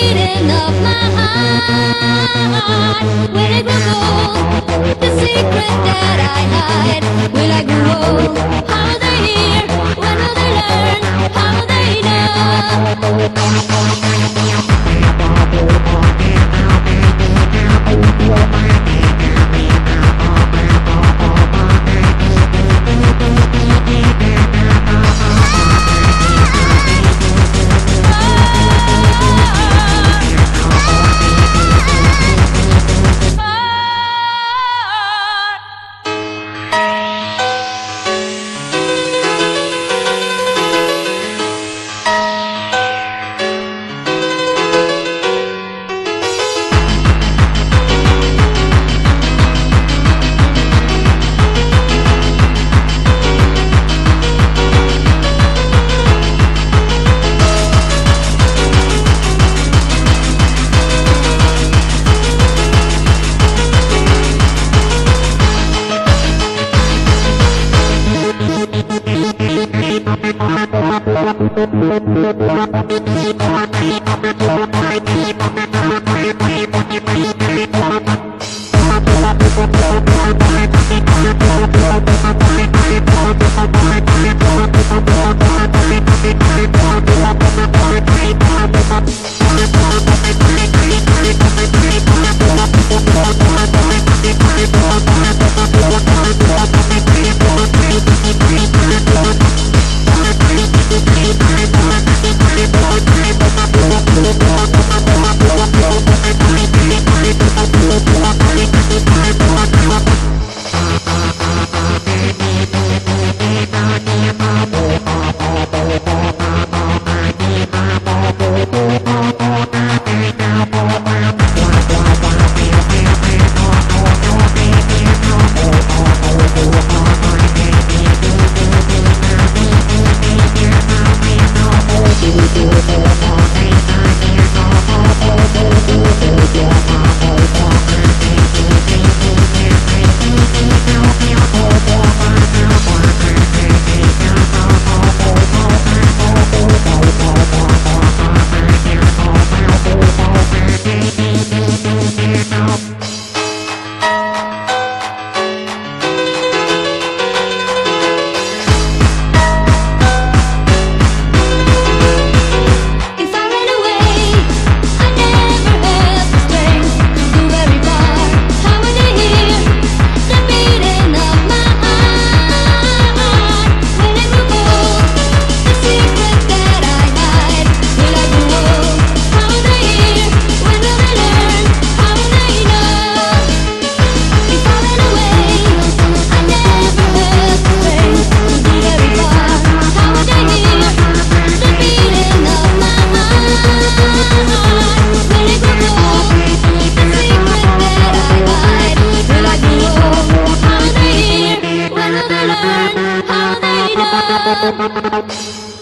beating of my heart. When I grow the secret that I hide. Thank you. If I would I know?